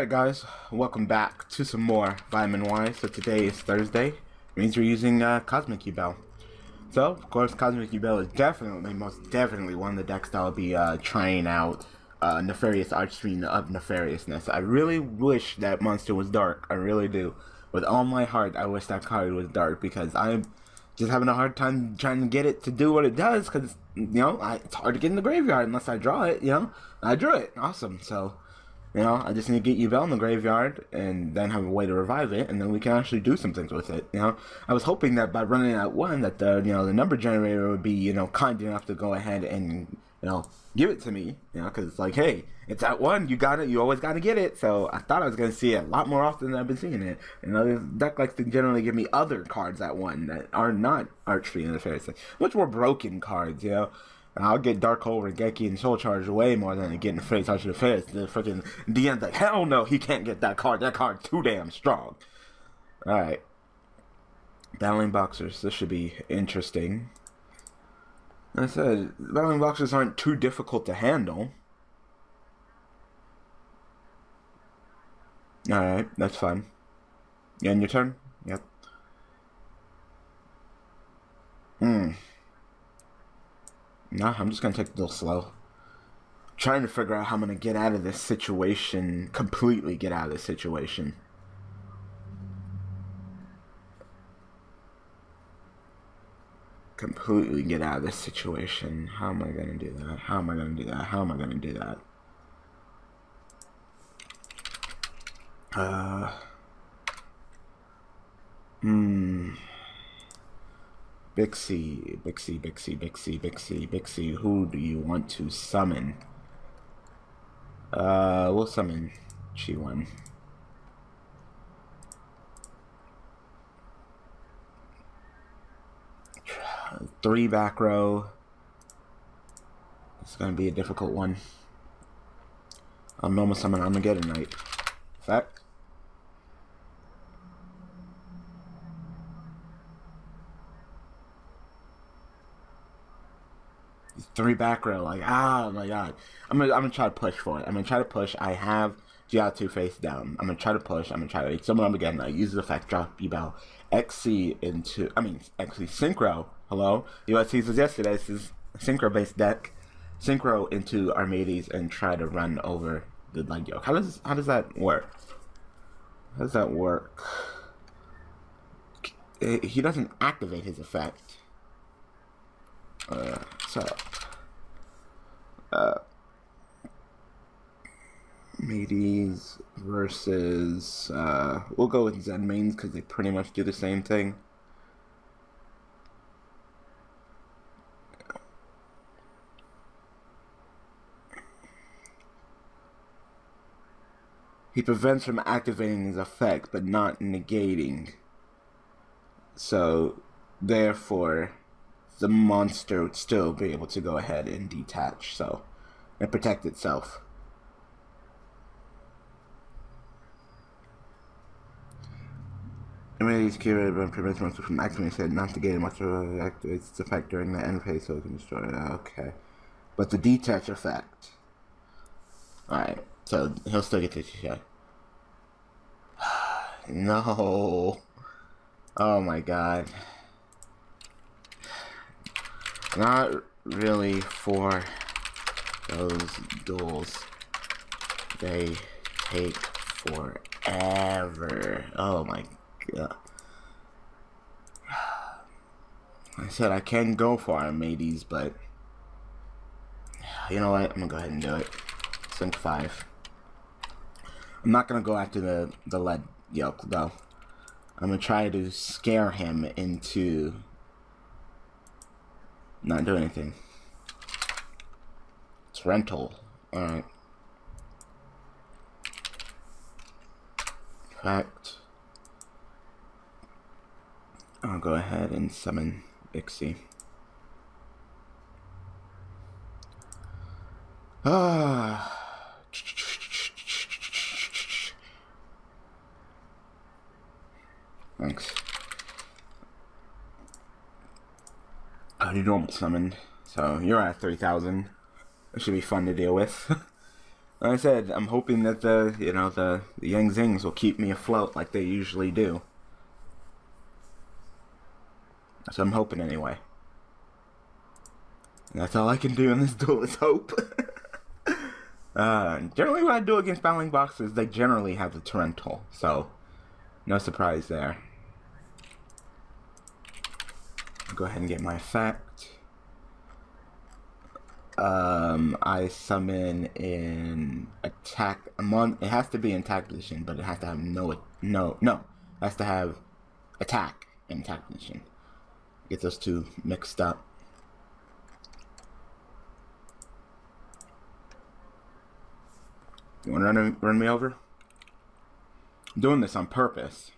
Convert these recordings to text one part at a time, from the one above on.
Alright guys, welcome back to some more Vitamin Y. So today is Thursday, means we're using uh, Cosmic Yubel. So, of course, Cosmic Yubel is definitely, most definitely one of the decks that I'll be uh, trying out uh, Nefarious Archfiend of Nefariousness. I really wish that monster was dark, I really do. With all my heart, I wish that card was dark because I'm just having a hard time trying to get it to do what it does because, you know, I, it's hard to get in the graveyard unless I draw it, you know. I drew it, awesome, so... You know, I just need to get Yubel in the graveyard and then have a way to revive it, and then we can actually do some things with it. You know, I was hoping that by running at one, that the you know the number generator would be you know kind enough to go ahead and you know give it to me. You know, because it's like, hey, it's at one, you got it, you always got to get it. So I thought I was gonna see it a lot more often than I've been seeing it. You know, this deck likes to generally give me other cards at one that are not of Nefariousness, much more broken cards. You know. I'll get Dark Hole, Raigeki, and Soul Charge way more than getting Face Touch of the Face. The freaking DM's like, hell no, he can't get that card. That card's too damn strong. Alright. Battling Boxers. This should be interesting. I said, Battling Boxers aren't too difficult to handle. Alright, that's fine. You end your turn? Yep. Hmm. Nah, I'm just gonna take a little slow. Trying to figure out how I'm gonna get out of this situation, completely get out of this situation. Completely get out of this situation. How am I gonna do that? How am I gonna do that? How am I gonna do that? Uh. Hmm. Bixie, Bixie, Bixie, Bixie, Bixie, Bixie, who do you want to summon? Uh, we'll summon Chiwen. Three back row. It's gonna be a difficult one. I'll normal summon Armageddon Knight. Fact. Three back row. Like, oh my god. I'm gonna, I'm gonna try to push for it. I'm gonna try to push. I have Jiaotu face down. I'm gonna try to push. I'm gonna try to summon them again. I use the effect drop Yubel XC into, I mean, actually Synchro. Hello? USC says yesterday this is Synchro based deck. Synchro into Armades and try to run over the leg yoke. How does, how does that work? How does that work? He doesn't activate his effect. Uh, so uh, Medes versus uh, we'll go with Zenmaines because they pretty much do the same thing. He prevents from activating his effect, but not negating. So, therefore, the monster would still be able to go ahead and detach, so and protect itself. Abilities curated by prevents monster from activating said not to gain much of activates its effect during the end phase so it can destroy it. Okay. But the detach effect. Alright, so he'll still get the shot. no. Oh my god not really for those duels. They take forever. Oh my god. I said I can go for mateys, but you know what? I'm gonna go ahead and do it. Sync five. I'm not gonna go after the the lead yoke though. I'm gonna try to scare him into not do anything. It's rental. Alright. Fact. I'll go ahead and summon Ixie. Ah. Thanks. Normal summon. So you're at 3,000. It should be fun to deal with. Like I said, I'm hoping that the you know the, the Yang Zings will keep me afloat like they usually do. So I'm hoping anyway. And that's all I can do in this duel is hope. uh, generally, when I do against battling boxes, they generally have the Torrential, so no surprise there. I'll go ahead and get my effect. Um, I summon in attack. I'm. It has to be in attack position, but it has to have no, no, no. It has to have attack in attack position. Get those two mixed up. You want to run, run me over? I'm doing this on purpose.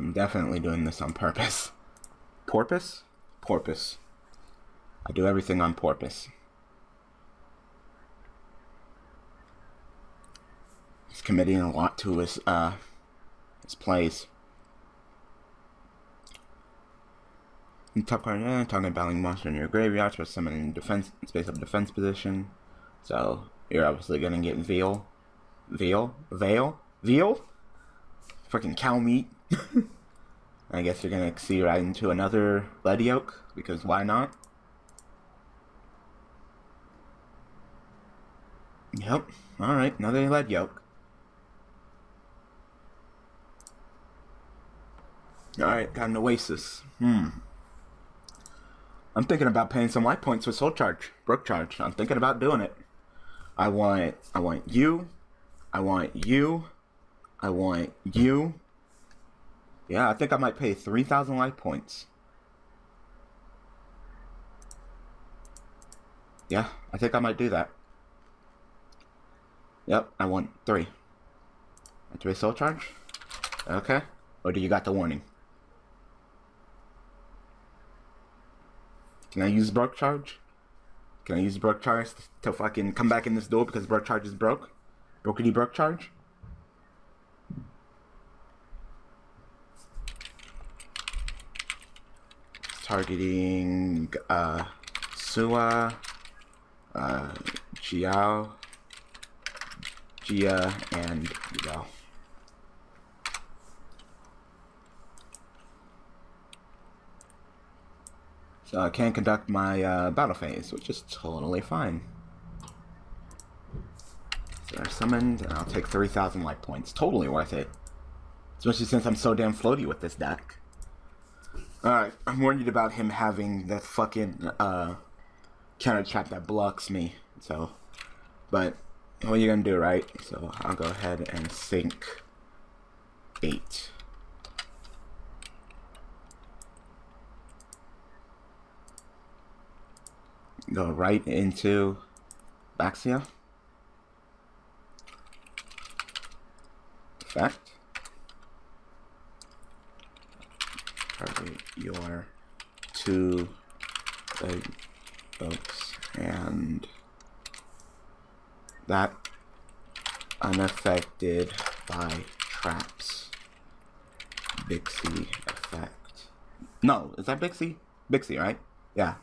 I'm definitely doing this on purpose. Porpoise? Porpoise. I do everything on purpose. He's committing a lot to his, uh, his plays. In top card, eh, talking battling monster in your graveyard, for summoning defense space up defense position. So you're obviously gonna get veal, veal, veil, veal, fucking cow meat. I guess you're gonna see right into another Lead Yoke because why not? Yep. All right, another Lead Yoke. All right, got an oasis. Hmm. I'm thinking about paying some light points with soul charge, broke charge. I'm thinking about doing it. I want, I want you. I want you. I want you. Yeah, I think I might pay 3,000 life points. Yeah, I think I might do that. Yep, I want three. Activate soul charge? Okay. Or do you got the warning? Can I use broke charge? Can I use broke charge to fucking come back in this door because broke charge is broke? Brokety broke charge? Targeting uh, Sua, uh, Jiao, Jia, and Yao. So I can't conduct my uh, battle phase, which is totally fine. So they're summoned, and I'll take 3,000 life points. Totally worth it. Especially since I'm so damn floaty with this deck. Alright, I'm worried about him having that fucking uh, counter trap that blocks me. So, but what are you gonna do, right? So I'll go ahead and sink eight. Go right into Baxia. Effect. Your two folks and that unaffected by traps Bixie effect. No, is that Bixie? Bixie, right? Yeah.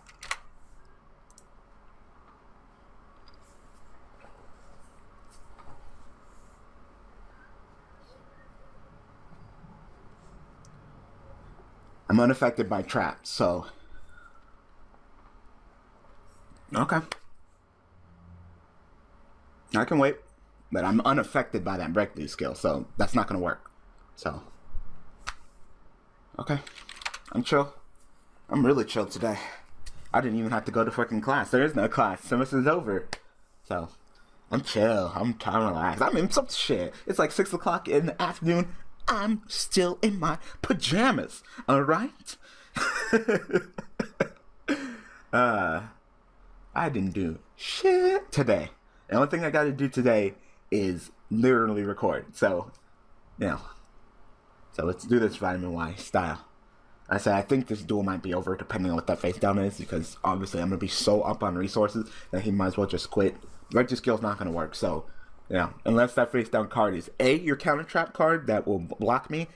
I'm unaffected by traps, so. Okay. I can wait. But I'm unaffected by that breakthrough skill, so that's not gonna work. So. Okay. I'm chill. I'm really chill today. I didn't even have to go to fucking class. There is no class. Semester's over. So, I'm chill. I'm trying to relax. I'm in some shit. It's like 6 o'clock in the afternoon. I'm still in my pajamas. All right. uh, I didn't do shit today. The only thing I got to do today is literally record. So, you know. So let's do this vitamin Y style. I said I think this duel might be over depending on what that face down is because obviously I'm gonna be so up on resources that he might as well just quit. Right skill's not gonna work. So Yeah, unless that face down card is A, your counter trap card that will block me,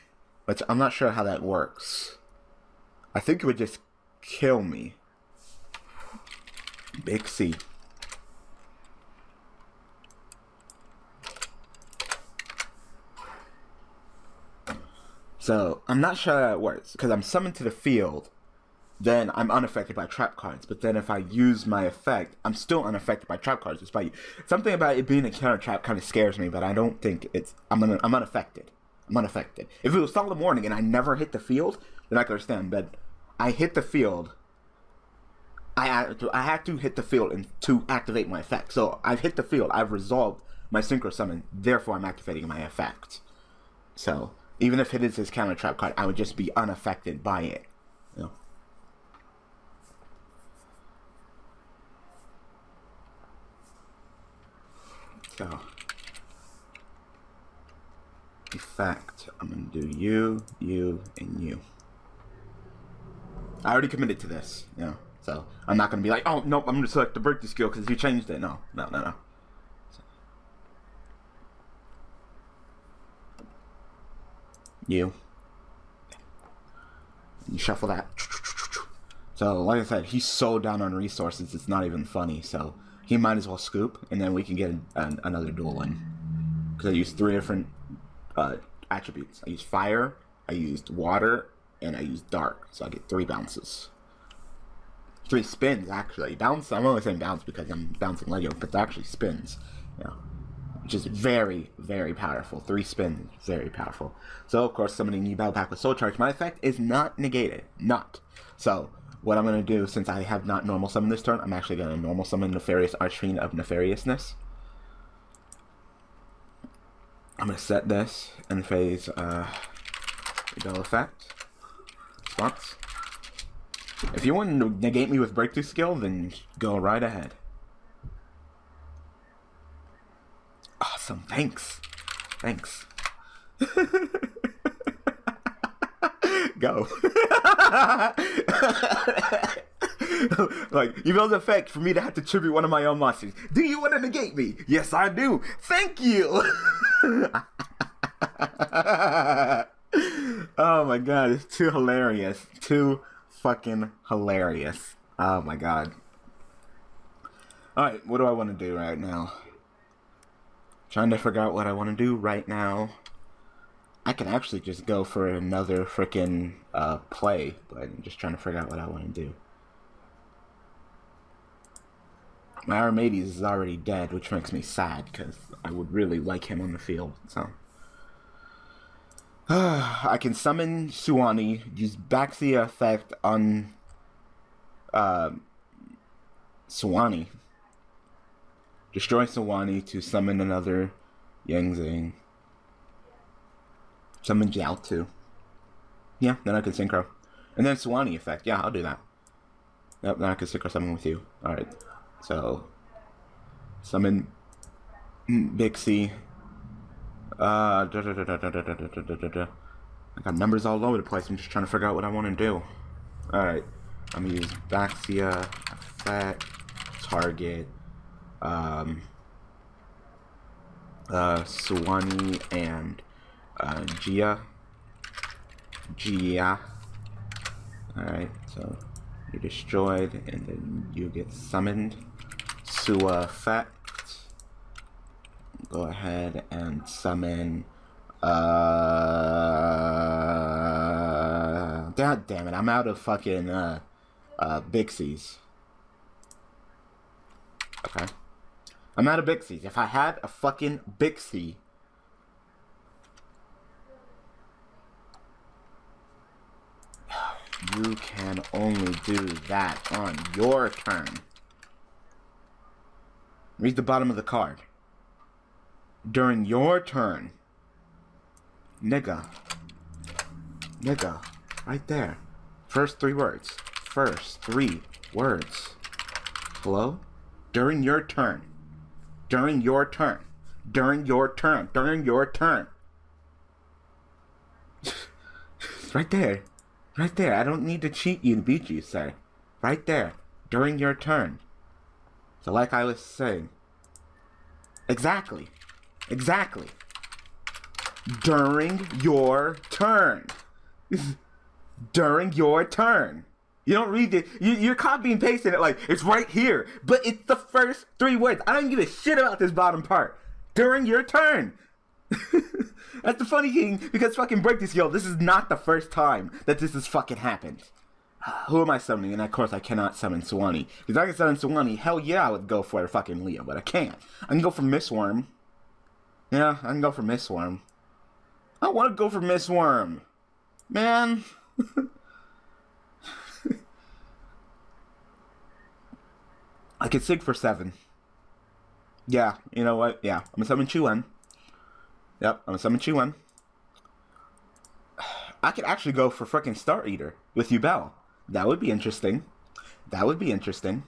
which I'm not sure how that works. I think it would just kill me. Big C. So, I'm not sure how that works, because I'm summoned to the field, then I'm unaffected by trap cards. But then if I use my effect, I'm still unaffected by trap cards. Despite something about it being a counter trap kind of scares me, but I don't think it's I'm un, I'm unaffected. I'm unaffected. If it was solid morning and I never hit the field, then I could understand. But I hit the field. I had to, I had to hit the field and to activate my effect. So I've hit the field. I've resolved my synchro summon. Therefore, I'm activating my effect. So even if it is his counter trap card, I would just be unaffected by it. You know? So effect. I'm gonna do you, you, and you. I already committed to this, you know. So I'm not gonna be like, oh nope, I'm gonna select the breakthrough skill because you changed it. No, no, no, no. So. You. You shuffle that. So like I said, he's so down on resources, it's not even funny. So he might as well scoop, and then we can get an, an, another duel in. Because I used three different uh, attributes. I used fire, I used water, and I used dark. So I get three bounces. Three spins, actually. Bounce, I'm only saying bounce because I'm bouncing Lego, but they're actually spins. Yeah. Which is very, very powerful. Three spins, very powerful. So, of course, summoning new battle pack with Soul Charge, my effect is not negated. Not. So, what I'm going to do, since I have not normal summon this turn, I'm actually going to normal summon Nefarious Archfiend of Nefariousness. I'm going to set this in phase uh, Rebel Effect. Response. If you want to negate me with Breakthrough Skill, then go right ahead. Awesome, thanks. Thanks. Go. like, you know the effect for me to have to tribute one of my own monsters. Do you want to negate me? Yes, I do. Thank you. oh my god, it's too hilarious. Too fucking hilarious. Oh my god. Alright, what do I want to do right now? Trying to figure out what I want to do right now. I can actually just go for another freaking uh, play, but I'm just trying to figure out what I want to do. My Armades is already dead, which makes me sad because I would really like him on the field. So I can summon Suanni, use Baxia effect on uh, Suanni, destroy Suanni to summon another Yang Zing. Summon Jiao too. Yeah, then I can synchro. And then Suanni effect. Yeah, I'll do that. Yep, then I can synchro summon with you. Alright. So, summon Bixie. Uh, da, da, da, I got numbers all over the place. I'm just trying to figure out what I want to do. Alright. I'm going to use Baxia, Effect, Target, um, uh, Suanni, and uh, Gia. Gia. Alright, so you're destroyed, and then you get summoned. Sua effect. Go ahead and summon. Uh, God damn it! I'm out of fucking uh, uh, Bixies. Okay. I'm out of Bixies. If I had a fucking Bixie, You can only do that on your turn. Read the bottom of the card. During your turn. Nigga. Nigga. Right there. First three words. First three words. Hello? During your turn. During your turn. During your turn. During your turn. right there. Right there. I don't need to cheat you to beat you, sir. Right there. During your turn. So like I was saying. Exactly. Exactly. During your turn. During your turn. You don't read it. You, you're copying and pasting it like it's right here, but it's the first three words. I don't give a shit about this bottom part. During your turn. That's the funny thing because fucking break this, yo. This is not the first time that this has fucking happened. Who am I summoning? And of course, I cannot summon Suanni. Because I can summon Suanni, hell yeah, I would go for a fucking Leo, but I can't. I can go for Mist Wurm. Yeah, I can go for Mist Wurm. I want to go for Mist Wurm. Man. I could sig for seven. Yeah, you know what? Yeah, I'm gonna summon Chuan. Yep, I'm gonna summon Chuan. I could actually go for freaking Star Eater with Yubel. That would be interesting. That would be interesting.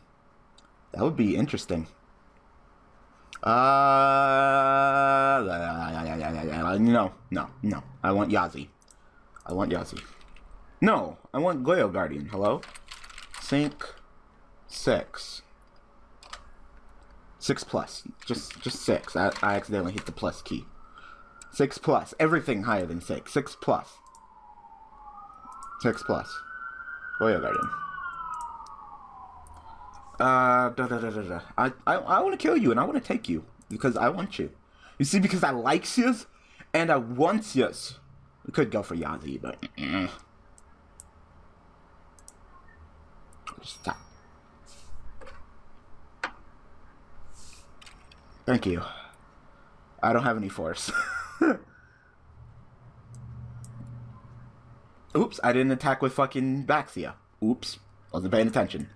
That would be interesting. Uh, no, no, no. I want Yazi. I want Yazi. No, I want Goyo Guardian. Hello? Sync six. Six plus. Just just six. I, I accidentally hit the plus key. Six plus. Everything higher than six. Six plus. Six plus. Goyo Guardian. Uh, da, da, da, da, da. I, I, I want to kill you and I want to take you because I want you. You see, because I like you and I want you. We could go for Yazi, but. Stop. Thank you. I don't have any force. Oops, I didn't attack with fucking Baxia. Oops, wasn't paying attention.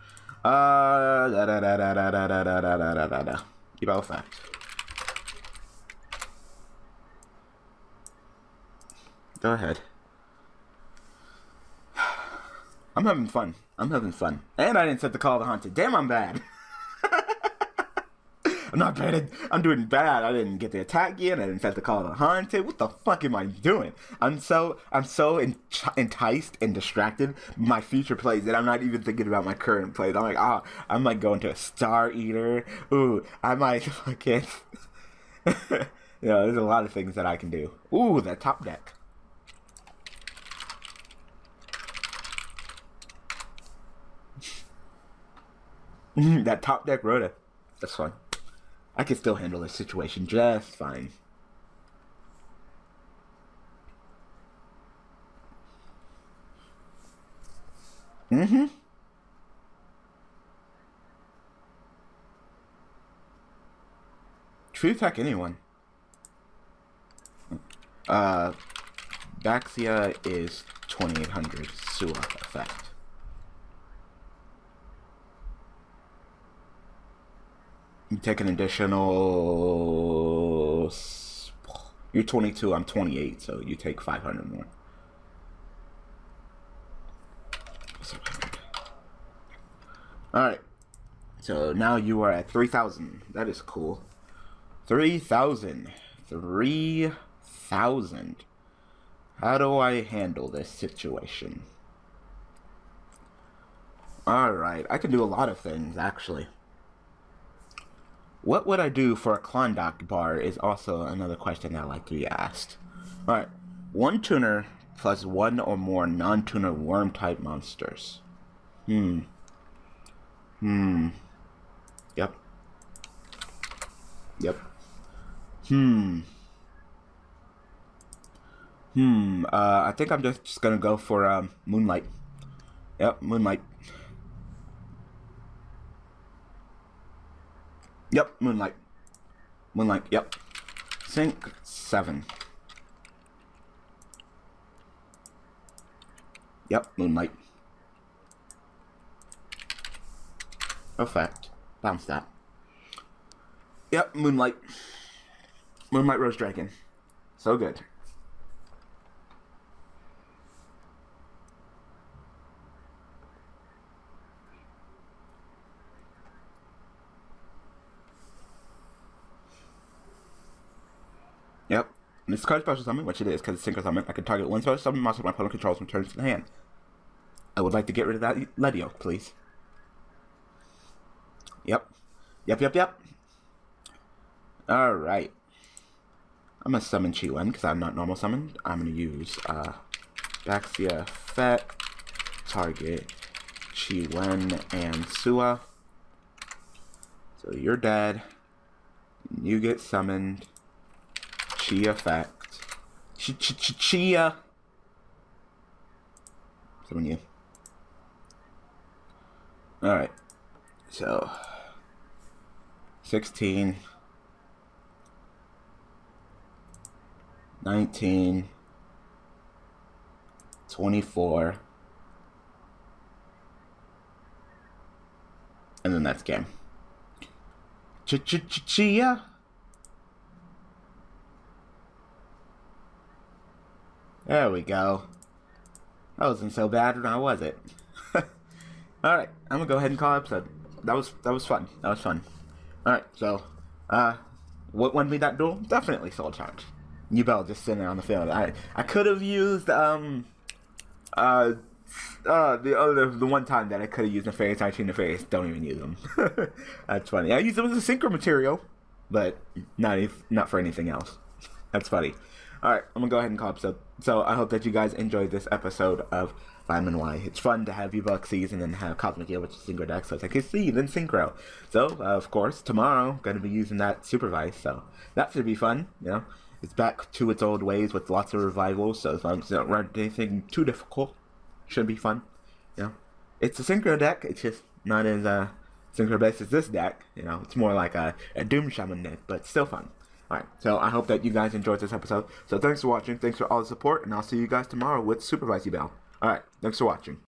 Uh, da da da da da da da da da da da da. Out fact. Go ahead. I'm having fun. I'm having fun. And I didn't set the call to haunted. Damn, I'm bad. I'm not bad. I'm doing bad. I didn't get the attack yet. I didn't set the call to haunted. What the fuck am I doing? I'm so I'm so enticed and distracted my future plays that I'm not even thinking about my current plays. I'm like, ah, oh, I might go into a Star Eater. Ooh, I might fucking. you know, there's a lot of things that I can do. Ooh, that top deck. that top deck Rhoda. That's fun. I can still handle this situation just fine. Mm-hmm. True attack anyone. Uh, Baxia is 2800 Sua effect. You take an additional. You're 22. I'm 28, so you take 500 more. All right. So now you are at 3,000. That is cool. 3,000. 3,000. How do I handle this situation? Alright, I can do a lot of things, actually. What would I do for a Klondike bar is also another question that I like to be asked. Alright, one tuner plus one or more non-tuner worm-type monsters. Hmm. Hmm. Yep. Yep. Hmm. Hmm. Uh, I think I'm just, gonna go for um, Moonlight. Yep, Moonlight. Yep, Moonlight. Moonlight, yep. Sync 7. Yep, Moonlight. Effect. Bounce that. Yep, Moonlight. Moonlight Rose Dragon. So good. Yep. And this card special summon, which it is because it's synchro summon, I can target one special summon monster my opponent controls from turns to the hand. I would like to get rid of that Ledio, please. Yep. Yep, yep, yep. Alright. I'm gonna summon Chi Wen because I'm not normal summoned. I'm gonna use uh, Baxia Effect, target Chi Wen and Sua. So you're dead. You get summoned. Chi Effect. Ch ch ch Chia. Summon you. Alright. So. 16. 19, 24, and then that's game. Ch ch ch chia. There we go. That wasn't so bad now, was it? Alright, I'm gonna go ahead and call episode. That was that was fun. That was fun. Alright, so uh what won me that duel? Definitely soul charge. Yubel just sitting there on the field. I I could have used um uh uh the other the one time that I could have used Nefarious Archie Nefarious. Don't even use them. That's funny. I used them as a synchro material, but not if, not for anything else. That's funny. All right, I'm gonna go ahead and call episode. So so I hope that you guys enjoyed this episode of Vitamin Y. It's fun to have U-Buck season and have Cosmic Eel, which is synchro deck, so it's like a and synchro. So uh, of course tomorrow gonna be using that supervise, so that should be fun. You know it's back to its old ways with lots of revivals. So as long as it's not run anything too difficult, should be fun. You know, it's a synchro deck. It's just not as uh, synchro based as this deck. You know, it's more like a, a Doom Shaman deck, but still fun. Alright, so I hope that you guys enjoyed this episode. So thanks for watching, thanks for all the support, and I'll see you guys tomorrow with Supervise Bell. Alright, thanks for watching.